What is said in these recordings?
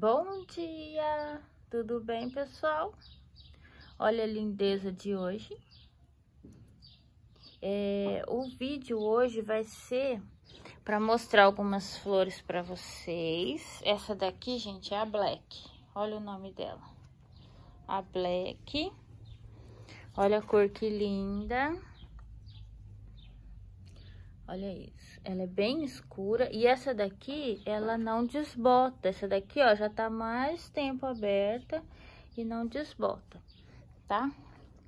Bom dia! Tudo bem, pessoal? Olha a lindeza de hoje. É, o vídeo hoje vai ser para mostrar algumas flores para vocês. Essa daqui, gente, é a Black. Olha o nome dela. A Black. Olha a cor que linda. Olha isso. Ela é bem escura. E essa daqui, ela não desbota. Essa daqui, ó, já tá mais tempo aberta e não desbota, tá?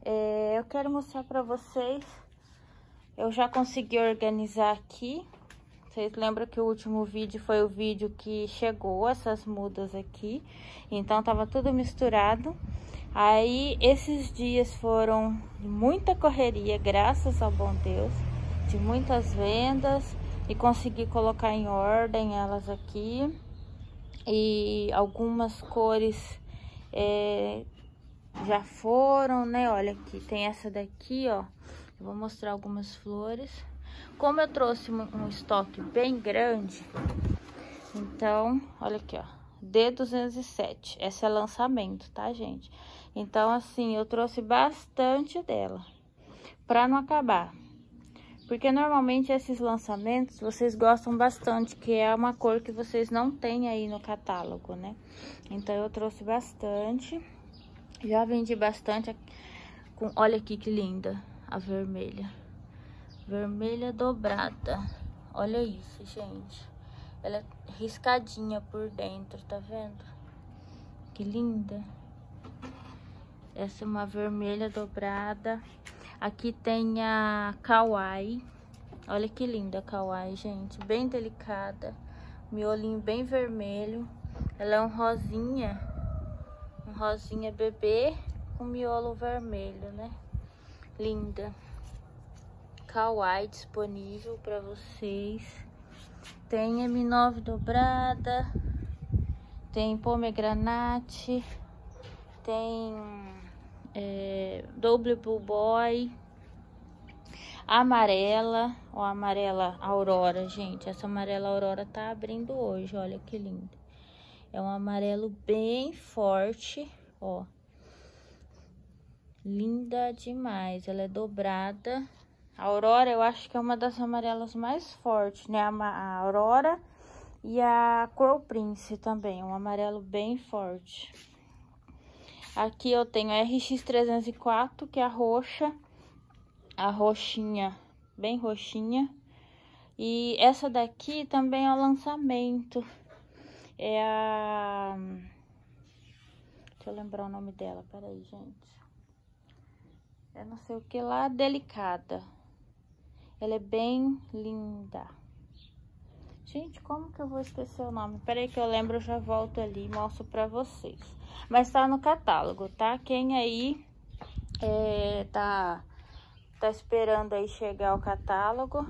É, eu quero mostrar pra vocês. Eu já consegui organizar aqui. Vocês lembram que o último vídeo foi o vídeo que chegou essas mudas aqui. Então, tava tudo misturado. Aí, esses dias foram muita correria, graças ao bom Deus de muitas vendas e consegui colocar em ordem elas aqui. E algumas cores é, já foram, né? Olha aqui, tem essa daqui, ó. Eu vou mostrar algumas flores. Como eu trouxe um estoque bem grande, então, olha aqui, ó. D207. Essa é lançamento, tá, gente? Então, assim, eu trouxe bastante dela. Pra não acabar. Porque normalmente esses lançamentos vocês gostam bastante, que é uma cor que vocês não têm aí no catálogo, né? Então eu trouxe bastante. Já vendi bastante. Com, olha aqui que linda a vermelha. Vermelha dobrada. Olha isso, gente. Ela é riscadinha por dentro, tá vendo? Que linda. Essa é uma vermelha dobrada. Aqui tem a Kawaii. Olha que linda a Kawaii, gente. Bem delicada. Miolinho bem vermelho. Ela é um rosinha. Um rosinha bebê com miolo vermelho, né? Linda. Kawaii disponível para vocês. Tem M9 dobrada. Tem pomegranate. Tem é, Double Blue Boy, amarela, ó, amarela Aurora, gente. Essa amarela Aurora tá abrindo hoje, olha que linda. É um amarelo bem forte, ó. Linda demais, ela é dobrada. A Aurora, eu acho que é uma das amarelas mais fortes, né? A, Aurora e a Cor Prince também, um amarelo bem forte. Aqui eu tenho a RX304, que é a roxa, a roxinha, bem roxinha. E essa daqui também é o lançamento. É a... Deixa eu lembrar o nome dela, peraí, gente. É não sei o que lá, delicada. Ela é bem linda. Gente, como que eu vou esquecer o nome? Peraí que eu lembro, eu já volto ali e mostro pra vocês. Mas tá no catálogo, tá? Quem aí é, tá, tá esperando aí chegar o catálogo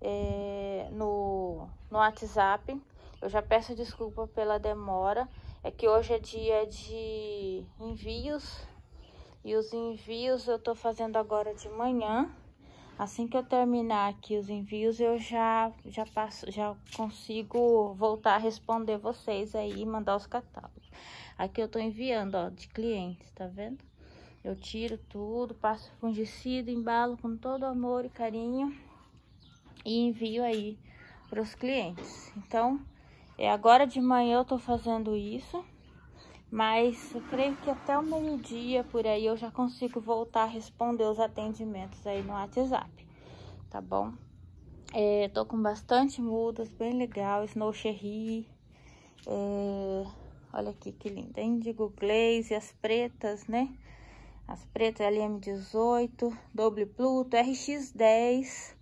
é, no, no WhatsApp, eu já peço desculpa pela demora. É que hoje é dia de envios e os envios eu tô fazendo agora de manhã. Assim que eu terminar aqui os envios, eu já, já, passo, já consigo voltar a responder vocês aí e mandar os catálogos. Aqui eu tô enviando, ó, de clientes, tá vendo? Eu tiro tudo, passo fungicida, embalo com todo amor e carinho e envio aí para os clientes. Então, é agora de manhã eu tô fazendo isso. Mas eu creio que até o meio-dia por aí eu já consigo voltar a responder os atendimentos aí no WhatsApp, tá bom? É, tô com bastante mudas, bem legal, Snow Cherry. É, olha aqui que linda, Indigo Glaze, as pretas, né? As pretas LM18, Double Pluto, RX10,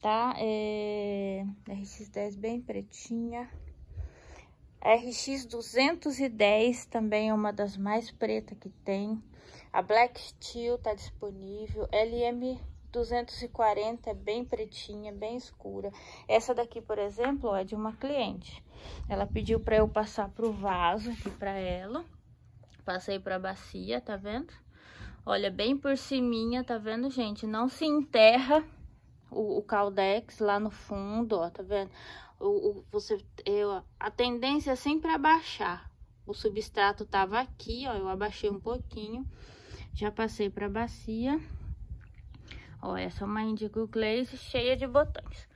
tá? É, RX10 bem pretinha. RX 210 também é uma das mais pretas que tem. A Black Steel tá disponível. LM 240 é bem pretinha, bem escura. Essa daqui, por exemplo, é de uma cliente. Ela pediu para eu passar pro vaso aqui para ela. Passei pra bacia, tá vendo? Olha, bem por ciminha, tá vendo, gente? Não se enterra o, o caldex lá no fundo, ó, tá vendo? O, o, você, eu, a tendência é sempre abaixar. O substrato tava aqui, ó, eu abaixei um pouquinho. Já passei pra bacia. Ó, essa é uma Indigo Glaze cheia de botões.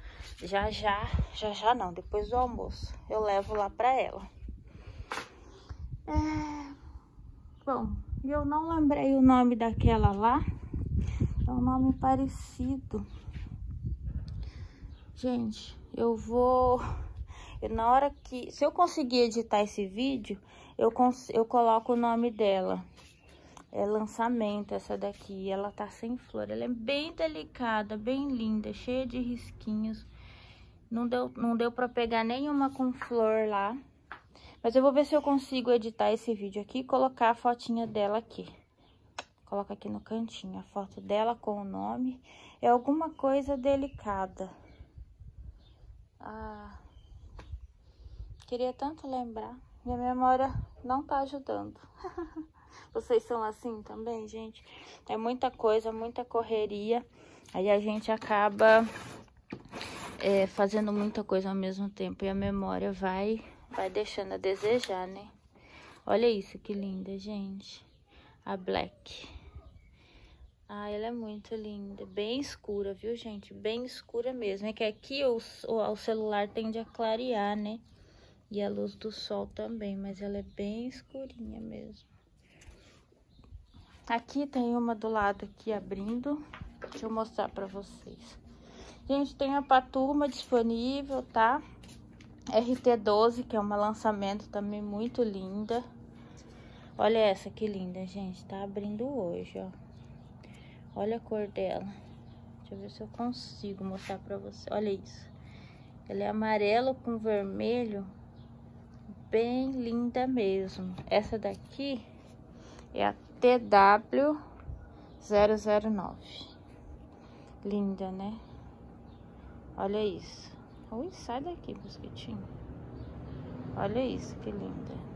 Já, já, já, já não, depois do almoço eu levo lá pra ela. É... Bom, eu não lembrei o nome daquela lá. É um nome parecido. Gente, eu vou... Na hora que... Se eu conseguir editar esse vídeo, eu, cons... eu coloco o nome dela. É lançamento essa daqui. Ela tá sem flor. Ela é bem delicada, bem linda, cheia de risquinhos. Não deu, não deu pra pegar nenhuma com flor lá. Mas eu vou ver se eu consigo editar esse vídeo aqui e colocar a fotinha dela aqui. Coloca aqui no cantinho a foto dela com o nome. É alguma coisa delicada. Ah, queria tanto lembrar. Minha memória não tá ajudando. Vocês são assim também, gente? É muita coisa, muita correria. Aí a gente acaba é, fazendo muita coisa ao mesmo tempo. E a memória vai, vai deixando a desejar, né? Olha isso, que linda, gente. A Black. Ah, ela é muito linda. Bem escura, viu, gente? Bem escura mesmo. É que aqui o, o, o celular tende a clarear, né? E a luz do sol também, mas ela é bem escurinha mesmo. Aqui tem uma do lado aqui abrindo. Deixa eu mostrar pra vocês. Gente, tem a paturma disponível, tá? RT12, que é uma lançamento também muito linda. Olha essa que linda, gente. Tá abrindo hoje, ó. Olha a cor dela. Deixa eu ver se eu consigo mostrar pra você. Olha isso. Ela é amarelo com vermelho. Bem linda mesmo. Essa daqui é a TW009. Linda, né? Olha isso. Ui, sai daqui, mosquitinho. Olha isso, que linda.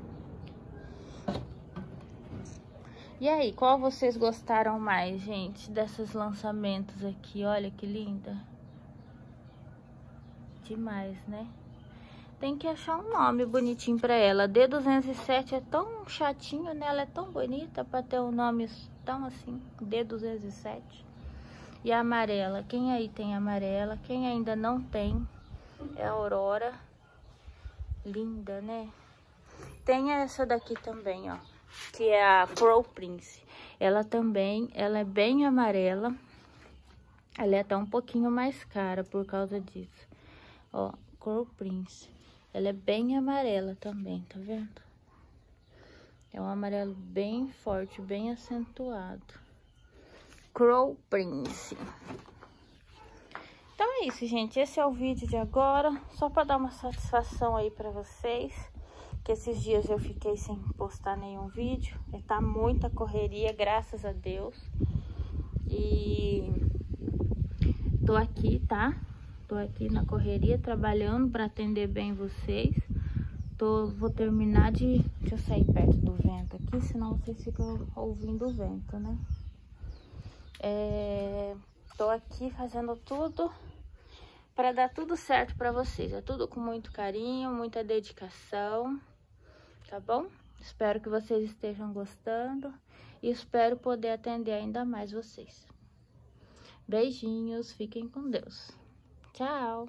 E aí, qual vocês gostaram mais, gente, desses lançamentos aqui? Olha que linda. Demais, né? Tem que achar um nome bonitinho pra ela. D207 é tão chatinho, né? Ela é tão bonita pra ter um nome tão assim, D207. E a amarela, quem aí tem amarela? Quem ainda não tem é a Aurora. Linda, né? Tem essa daqui também, ó que é a Crow Prince. Ela também, ela é bem amarela. Ela é até um pouquinho mais cara por causa disso. Ó, Crow Prince. Ela é bem amarela também, tá vendo? É um amarelo bem forte, bem acentuado. Crow Prince. Então é isso, gente. Esse é o vídeo de agora. Só para dar uma satisfação aí para vocês que esses dias eu fiquei sem postar nenhum vídeo. E tá muita correria, graças a Deus. E tô aqui, tá? Tô aqui na correria, trabalhando para atender bem vocês. Tô, vou terminar de... Deixa eu sair perto do vento aqui, senão vocês ficam ouvindo o vento, né? É, tô aqui fazendo tudo para dar tudo certo para vocês. É tudo com muito carinho, muita dedicação tá bom? Espero que vocês estejam gostando e espero poder atender ainda mais vocês. Beijinhos, fiquem com Deus. Tchau!